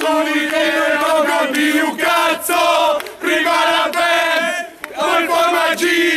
Napoli che non tocca più cazzo, prima la pelle, poi la.